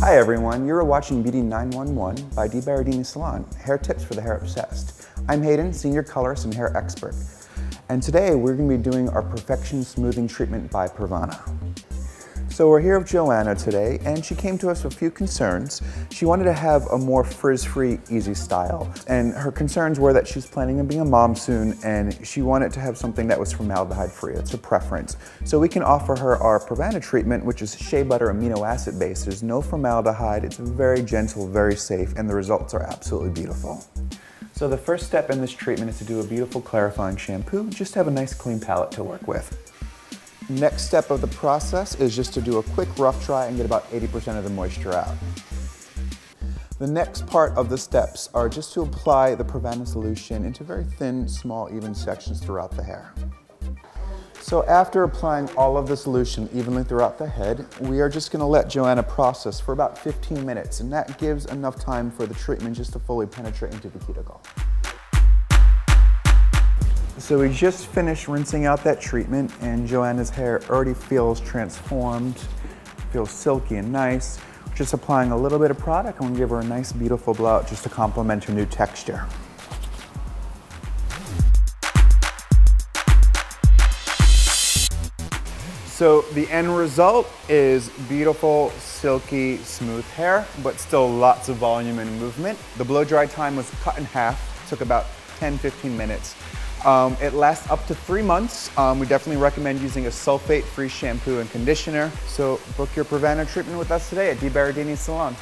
Hi everyone, you're watching Beauty 911 by DeBerardinis Salon, hair tips for the hair obsessed. I'm Hayden, senior colorist and hair expert. And today we're gonna to be doing our Perfection Smoothing Treatment by Pravana. So we're here with Joanna today, and she came to us with a few concerns. She wanted to have a more frizz-free, easy style. And her concerns were that she's planning on being a mom soon, and she wanted to have something that was formaldehyde-free. It's a preference. So we can offer her our Pravana treatment, which is shea butter amino acid based. There's no formaldehyde. It's very gentle, very safe, and the results are absolutely beautiful. So the first step in this treatment is to do a beautiful clarifying shampoo, just have a nice clean palette to work with. Next step of the process is just to do a quick rough dry and get about 80% of the moisture out. The next part of the steps are just to apply the Pravana solution into very thin, small, even sections throughout the hair. So after applying all of the solution evenly throughout the head, we are just gonna let Joanna process for about 15 minutes, and that gives enough time for the treatment just to fully penetrate into the cuticle. So we just finished rinsing out that treatment and Joanna's hair already feels transformed, feels silky and nice. Just applying a little bit of product and we'll give her a nice beautiful blowout just to complement her new texture. So the end result is beautiful, silky, smooth hair, but still lots of volume and movement. The blow dry time was cut in half, took about 10, 15 minutes. Um, it lasts up to three months. Um, we definitely recommend using a sulfate-free shampoo and conditioner. So book your Pravana treatment with us today at DeBerardinis Salon.